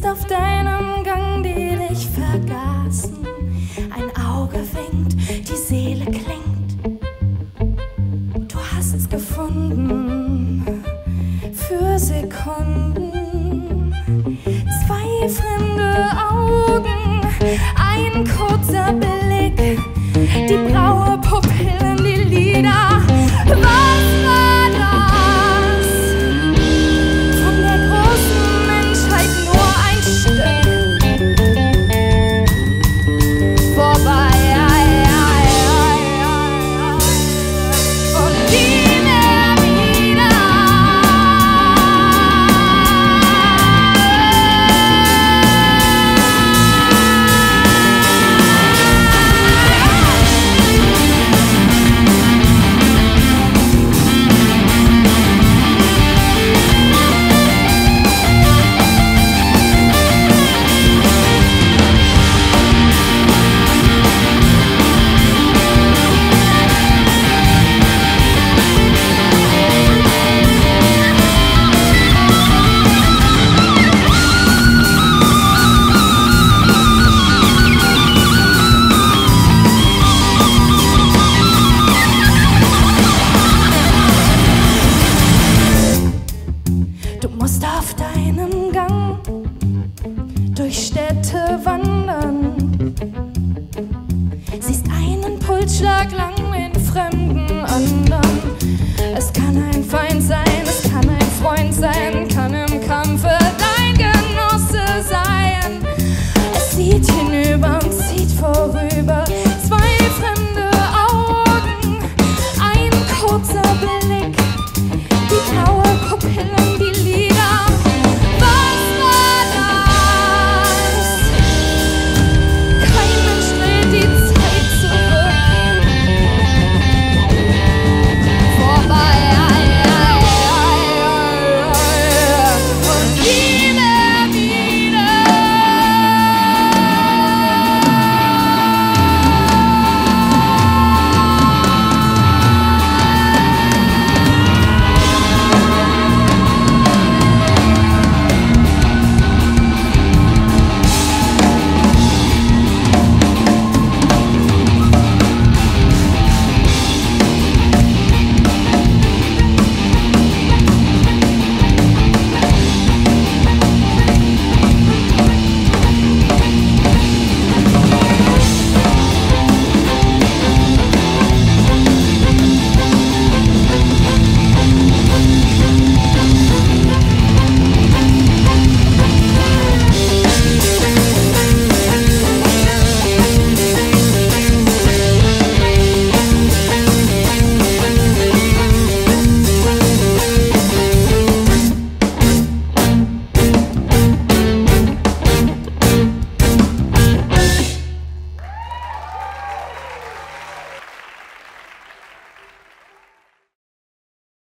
siehst auf deinem Gang, die dich vergaßen. Ein Auge winkt, die Seele klingt. Du hast es gefunden für Sekunden. Zwei fremde Augen, ein kurzer Blick, die blaue Pupillen, die Lieder. Pulsschlag lang den fremden anderen. Es kann ein Feind sein,